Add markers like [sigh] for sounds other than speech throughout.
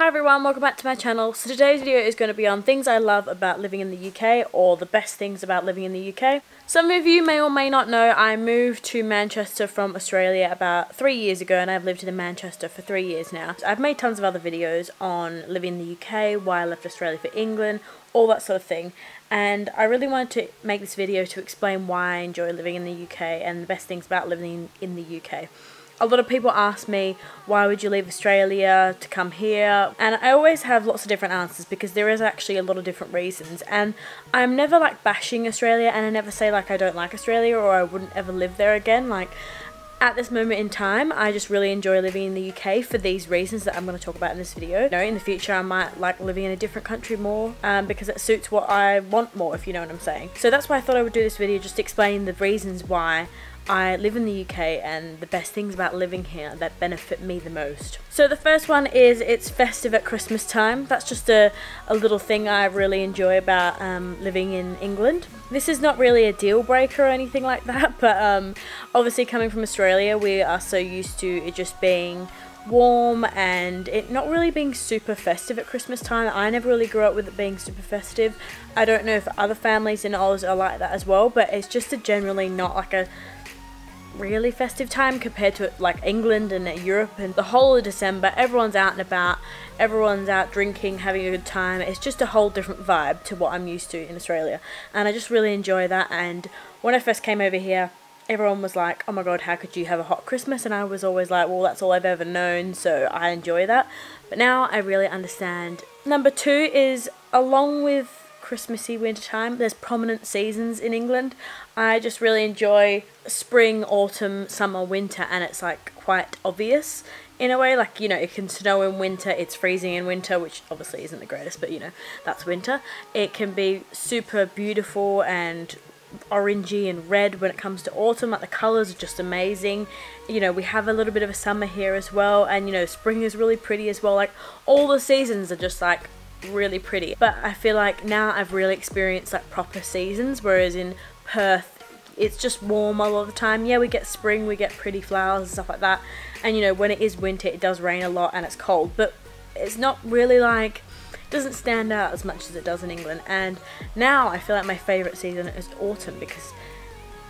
Hi everyone, welcome back to my channel. So today's video is going to be on things I love about living in the UK or the best things about living in the UK. Some of you may or may not know I moved to Manchester from Australia about three years ago and I've lived in Manchester for three years now. I've made tons of other videos on living in the UK, why I left Australia for England, all that sort of thing and I really wanted to make this video to explain why I enjoy living in the UK and the best things about living in the UK a lot of people ask me why would you leave Australia to come here and I always have lots of different answers because there is actually a lot of different reasons and I'm never like bashing Australia and I never say like I don't like Australia or I wouldn't ever live there again like at this moment in time, I just really enjoy living in the UK for these reasons that I'm going to talk about in this video. You know, in the future, I might like living in a different country more um, because it suits what I want more, if you know what I'm saying. So that's why I thought I would do this video, just to explain the reasons why I live in the UK and the best things about living here that benefit me the most. So the first one is it's festive at Christmas time. That's just a, a little thing I really enjoy about um, living in England. This is not really a deal breaker or anything like that, [laughs] but um, obviously coming from Australia, we are so used to it just being warm and it not really being super festive at Christmas time. I never really grew up with it being super festive. I don't know if other families in Oz are like that as well, but it's just a generally not like a really festive time compared to like England and Europe and the whole of December. Everyone's out and about. Everyone's out drinking having a good time. It's just a whole different vibe to what I'm used to in Australia. And I just really enjoy that. And when I first came over here everyone was like oh my god how could you have a hot Christmas? And I was always like well that's all I've ever known. So I enjoy that. But now I really understand. Number two is along with Christmassy winter time. There's prominent seasons in England. I just really enjoy spring, autumn, summer, winter, and it's like quite obvious in a way. Like, you know, it can snow in winter, it's freezing in winter, which obviously isn't the greatest, but you know, that's winter. It can be super beautiful and orangey and red when it comes to autumn like the colors are just amazing you know we have a little bit of a summer here as well and you know spring is really pretty as well like all the seasons are just like really pretty. But I feel like now I've really experienced like proper seasons, whereas in Perth it's just warm a lot of the time. Yeah, we get spring, we get pretty flowers and stuff like that. And you know, when it is winter, it does rain a lot and it's cold, but it's not really like doesn't stand out as much as it does in England. And now I feel like my favourite season is autumn because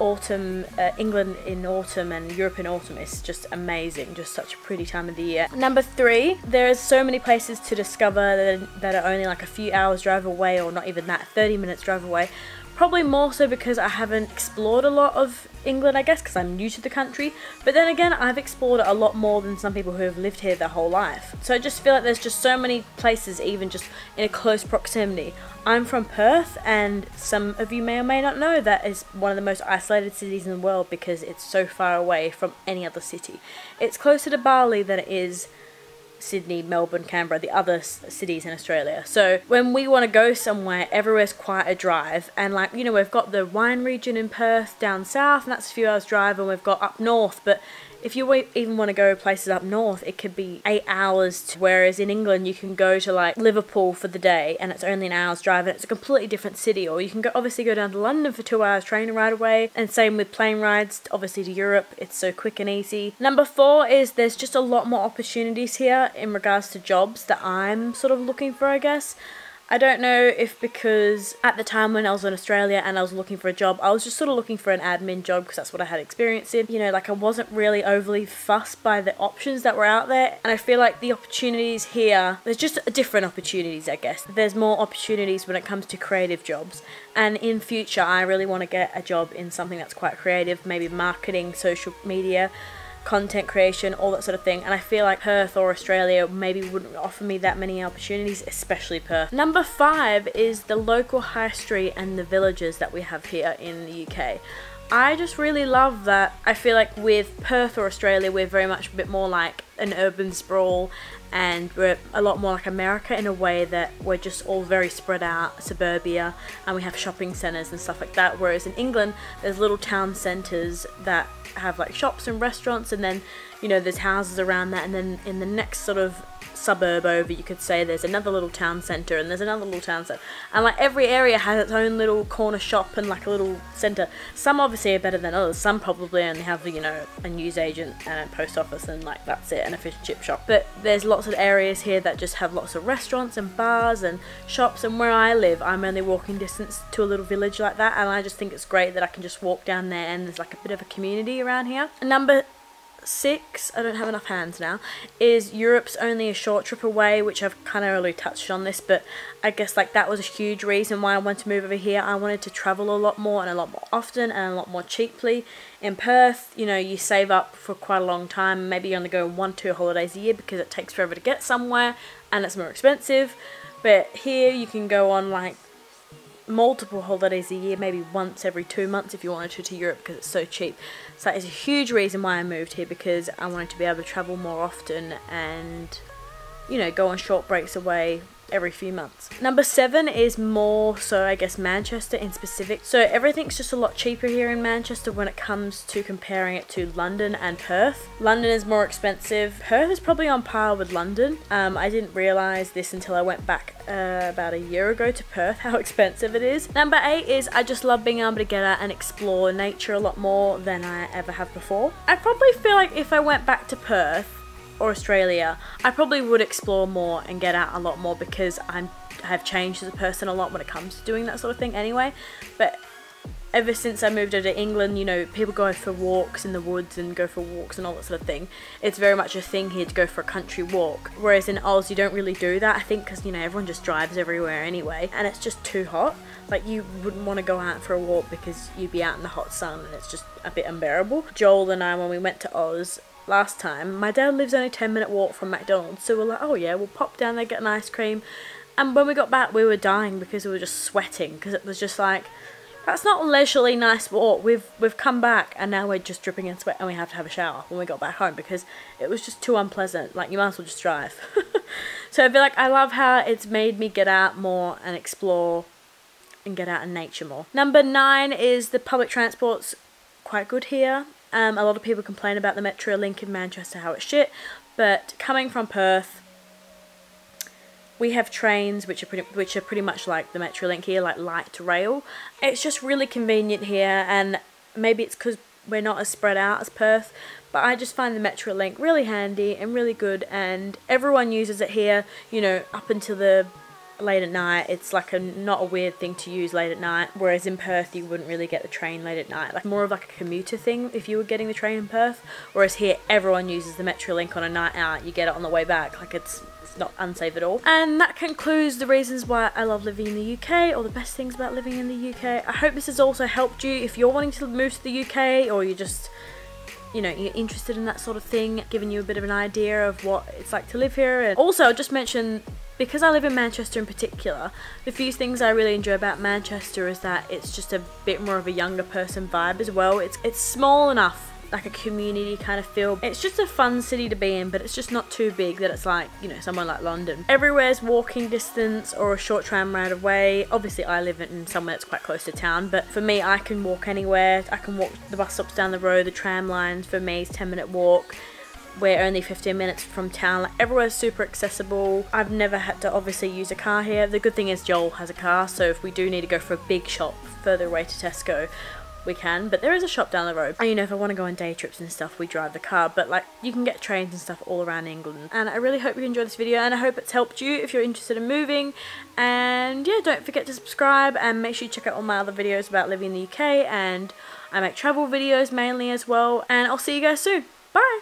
autumn, uh, England in autumn and Europe in autumn is just amazing, just such a pretty time of the year. Number three, there so many places to discover that are only like a few hours drive away or not even that, 30 minutes drive away. Probably more so because I haven't explored a lot of England, I guess, because I'm new to the country. But then again, I've explored it a lot more than some people who have lived here their whole life. So I just feel like there's just so many places, even just in a close proximity. I'm from Perth, and some of you may or may not know that is one of the most isolated cities in the world because it's so far away from any other city. It's closer to Bali than it is Sydney, Melbourne, Canberra, the other cities in Australia. So when we want to go somewhere, everywhere's quite a drive. And like, you know, we've got the wine region in Perth down south, and that's a few hours drive, and we've got up north, but if you even want to go places up north, it could be eight hours. To, whereas in England, you can go to like Liverpool for the day, and it's only an hour's drive, and it's a completely different city. Or you can go obviously go down to London for two hours train ride away, and same with plane rides. Obviously to Europe, it's so quick and easy. Number four is there's just a lot more opportunities here in regards to jobs that I'm sort of looking for, I guess. I don't know if because at the time when I was in Australia and I was looking for a job, I was just sort of looking for an admin job because that's what I had experience in. You know, like I wasn't really overly fussed by the options that were out there. And I feel like the opportunities here, there's just different opportunities, I guess. There's more opportunities when it comes to creative jobs. And in future, I really want to get a job in something that's quite creative, maybe marketing, social media content creation, all that sort of thing. And I feel like Perth or Australia maybe wouldn't offer me that many opportunities, especially Perth. Number five is the local high street and the villages that we have here in the UK. I just really love that. I feel like with Perth or Australia, we're very much a bit more like an urban sprawl and we're a lot more like America in a way that we're just all very spread out, suburbia, and we have shopping centres and stuff like that. Whereas in England, there's little town centres that have like shops and restaurants, and then you know there's houses around that, and then in the next sort of suburb over, you could say there's another little town centre and there's another little town centre. And like every area has its own little corner shop and like a little centre. Some obviously are better than others. Some probably only have, you know, a newsagent and a post office and like that's it, and a fish and chip shop. But there's lots lots of areas here that just have lots of restaurants and bars and shops and where I live I'm only walking distance to a little village like that and I just think it's great that I can just walk down there and there's like a bit of a community around here. Number six, I don't have enough hands now, is Europe's only a short trip away, which I've kind of already touched on this, but I guess like that was a huge reason why I wanted to move over here. I wanted to travel a lot more and a lot more often and a lot more cheaply. In Perth, you know, you save up for quite a long time, maybe you only go one, two holidays a year because it takes forever to get somewhere and it's more expensive. But here you can go on like multiple holidays a year, maybe once every two months if you wanted to to Europe because it's so cheap. So that is a huge reason why I moved here because I wanted to be able to travel more often and you know go on short breaks away every few months. Number seven is more so I guess Manchester in specific. So everything's just a lot cheaper here in Manchester when it comes to comparing it to London and Perth. London is more expensive. Perth is probably on par with London. Um, I didn't realise this until I went back uh, about a year ago to Perth [laughs] how expensive it is. Number eight is I just love being able to get out and explore nature a lot more than I ever have before. I probably feel like if I went back to Perth or Australia, I probably would explore more and get out a lot more because I'm have changed as a person a lot when it comes to doing that sort of thing anyway. But ever since I moved over to England, you know, people go for walks in the woods and go for walks and all that sort of thing. It's very much a thing here to go for a country walk. Whereas in Oz, you don't really do that, I think, because, you know, everyone just drives everywhere anyway, and it's just too hot. Like, you wouldn't want to go out for a walk because you'd be out in the hot sun and it's just a bit unbearable. Joel and I, when we went to Oz, last time, my dad lives only 10 minute walk from McDonald's, so we're like, oh yeah, we'll pop down there, get an ice cream. And when we got back, we were dying because we were just sweating, because it was just like, that's not a leisurely nice walk. We've we've come back and now we're just dripping in sweat and we have to have a shower when we got back home because it was just too unpleasant. Like you might as well just drive. [laughs] so I feel like I love how it's made me get out more and explore and get out in nature more. Number nine is the public transport's quite good here. Um, a lot of people complain about the Metrolink in Manchester, how it's shit, but coming from Perth, we have trains which are pretty which are pretty much like the Metrolink here, like light rail. It's just really convenient here, and maybe it's because we're not as spread out as Perth, but I just find the Metrolink really handy and really good, and everyone uses it here. You know, up until the late at night. It's like a not a weird thing to use late at night. Whereas in Perth, you wouldn't really get the train late at night. Like more of like a commuter thing if you were getting the train in Perth. Whereas here, everyone uses the Metrolink on a night out. You get it on the way back. Like it's not unsafe at all. And that concludes the reasons why I love living in the UK or the best things about living in the UK. I hope this has also helped you if you're wanting to move to the UK or you're just you know, you're interested in that sort of thing, giving you a bit of an idea of what it's like to live here. And also, I'll just mention because I live in Manchester in particular, the few things I really enjoy about Manchester is that it's just a bit more of a younger person vibe as well. It's it's small enough like a community kind of feel. It's just a fun city to be in, but it's just not too big that it's like, you know, somewhere like London. Everywhere's walking distance or a short tram ride away. Obviously, I live in somewhere that's quite close to town, but for me, I can walk anywhere. I can walk the bus stops down the road, the tram lines for me is 10 minute walk we're only 15 minutes from town. Like, everywhere's super accessible. I've never had to obviously use a car here. The good thing is Joel has a car, so if we do need to go for a big shop further away to Tesco, we can. But there is a shop down the road. And you know, if I want to go on day trips and stuff, we drive the car. But like, you can get trains and stuff all around England. And I really hope you enjoyed this video, and I hope it's helped you if you're interested in moving. And yeah, don't forget to subscribe, and make sure you check out all my other videos about living in the UK. And I make travel videos mainly as well. And I'll see you guys soon.